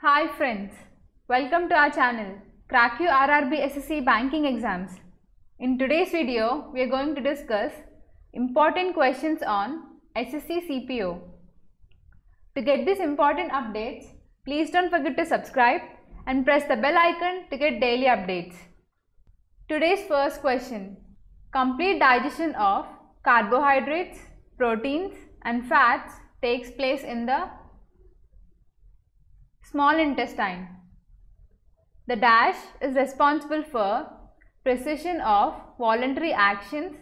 Hi friends, welcome to our channel Cracku RRB SSC Banking Exams. In today's video, we are going to discuss important questions on SSC CPO. To get these important updates, please don't forget to subscribe and press the bell icon to get daily updates. Today's first question Complete digestion of carbohydrates, proteins, and fats takes place in the small intestine. The dash is responsible for precision of voluntary actions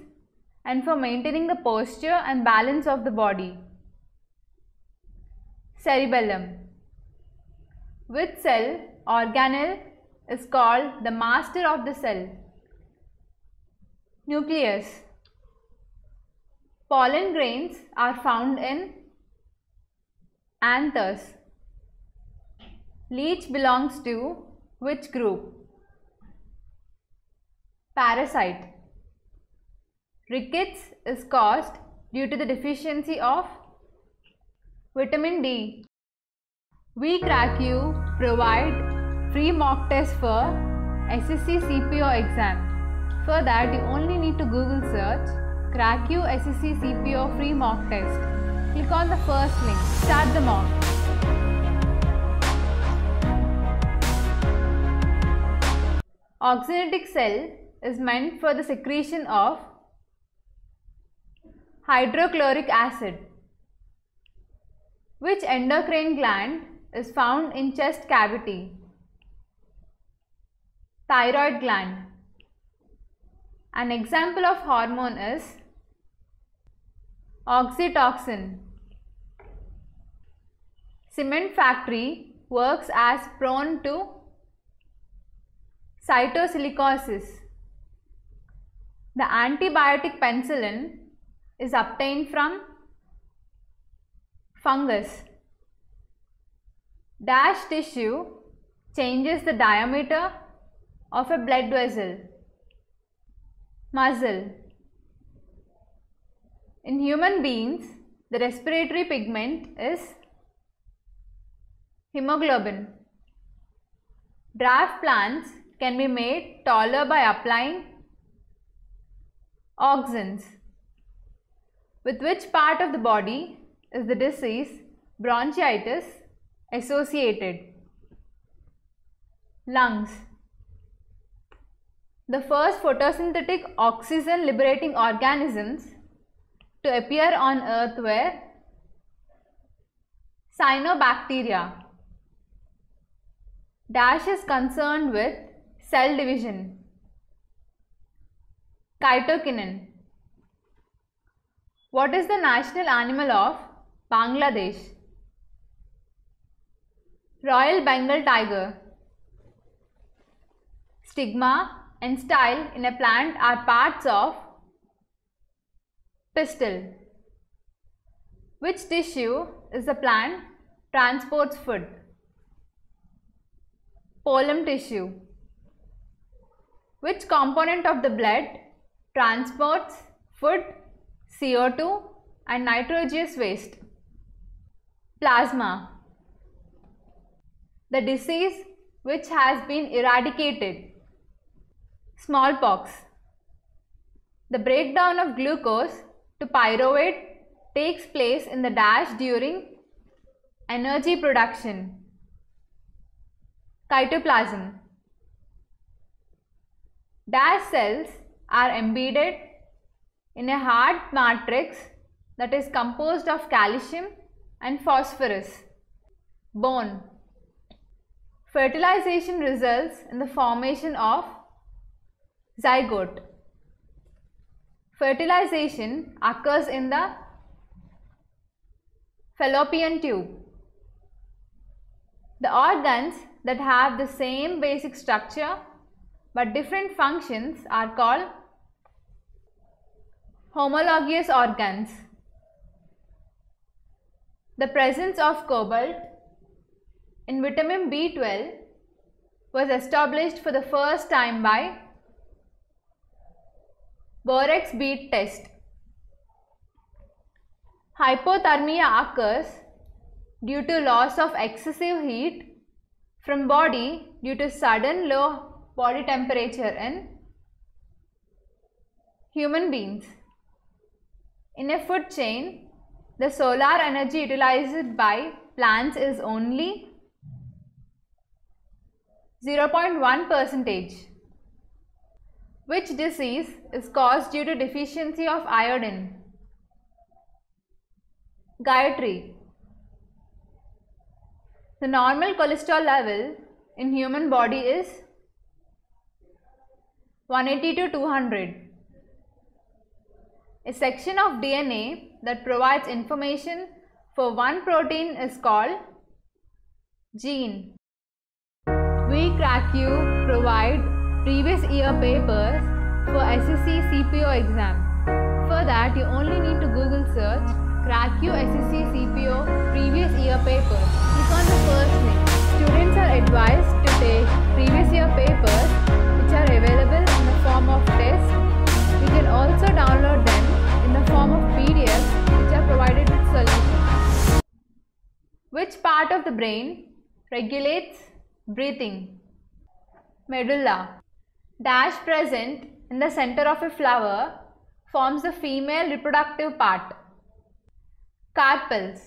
and for maintaining the posture and balance of the body. Cerebellum. Which cell organelle is called the master of the cell? Nucleus. Pollen grains are found in anthers. Leech belongs to which group? Parasite. Rickets is caused due to the deficiency of vitamin D. We Cracku provide free mock test for SSC CPO exam. For that you only need to Google search Cracku SSC CPO free mock test. Click on the first link. Start the mock. Oxyntic cell is meant for the secretion of hydrochloric acid. Which endocrine gland is found in chest cavity? Thyroid gland. An example of hormone is oxytocin. Cement factory works as prone to cytosilicosis. The antibiotic penicillin is obtained from fungus. Dash tissue changes the diameter of a blood vessel. Muscle. In human beings, the respiratory pigment is hemoglobin. Dwarf plants can be made taller by applying auxins. With which part of the body is the disease bronchitis associated? Lungs. The first photosynthetic oxygen liberating organisms to appear on earth were cyanobacteria. Dash is concerned with cell division. Cytokinin. What is the national animal of Bangladesh? Royal Bengal tiger. Stigma and style in a plant are parts of pistil. Which tissue is the plant transports food? Phloem tissue. Which component of the blood transports food, CO2 and nitrogenous waste? Plasma. The disease which has been eradicated. Smallpox. The breakdown of glucose to pyruvate takes place in the dash during energy production. Cytoplasm. Dash cells are embedded in a hard matrix that is composed of calcium and phosphorus. Bone. Fertilization results in the formation of zygote. Fertilization occurs in the fallopian tube. The organs that have the same basic structure but different functions are called homologous organs. The presence of cobalt in vitamin B12 was established for the first time by Borax bead test. Hypothermia occurs due to loss of excessive heat from body due to sudden low body temperature in human beings. In a food chain, the solar energy utilized by plants is only 0.1 percentage. Which disease is caused due to deficiency of iodine? Goitre. The normal cholesterol level in human body is 180 to 200. A section of DNA that provides information for one protein is called gene. We Cracku provide previous year papers for SSC CPO exam. For that you only need to Google search Cracku SSC CPO previous year papers. Click on the first link. Students part of the brain regulates breathing? Medulla. Dash present in the center of a flower forms the female reproductive part. Carpels.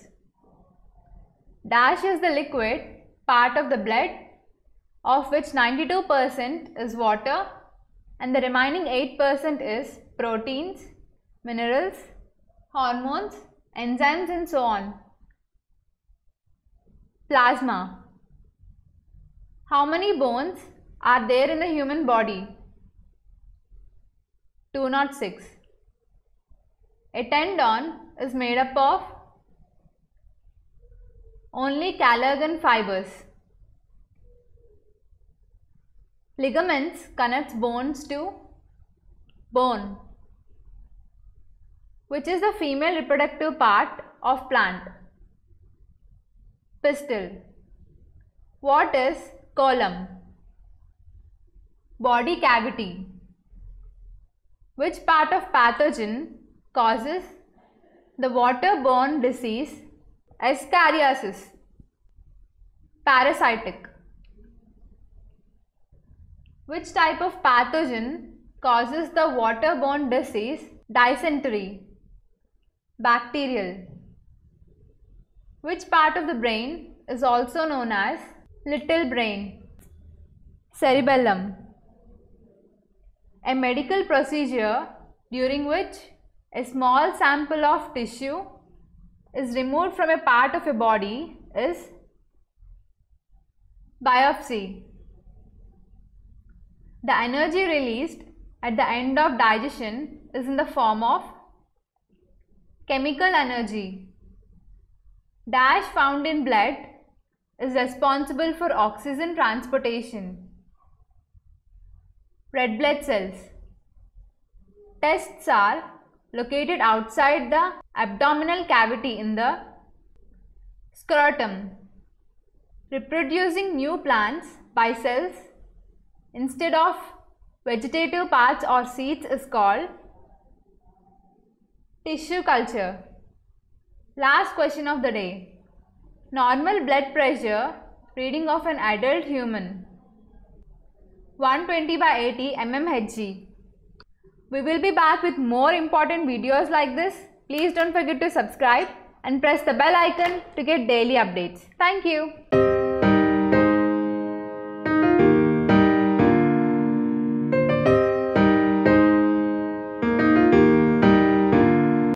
Dash is the liquid part of the blood of which 92% is water and the remaining 8% is proteins, minerals, hormones, enzymes and so on. Plasma. How many bones are there in the human body? 206. A tendon is made up of only collagen fibers. Ligaments connects bones to bone, which is the female reproductive part of plant. Pistil. What is coelom? Body cavity. Which part of pathogen causes the waterborne disease Ascariasis? Parasitic. Which type of pathogen causes the waterborne disease dysentery? Bacterial. Which part of the brain is also known as little brain? Cerebellum. A medical procedure during which a small sample of tissue is removed from a part of a body is biopsy. The energy released at the end of digestion is in the form of chemical energy. Dash found in blood is responsible for oxygen transportation. Red blood cells. Testes are located outside the abdominal cavity in the scrotum. Reproducing new plants by cells instead of vegetative parts or seeds is called tissue culture. Last question of the day. Normal blood pressure reading of an adult human 120 by 80 mmHg. We will be back with more important videos like this. Please don't forget to subscribe and press the bell icon to get daily updates. Thank you.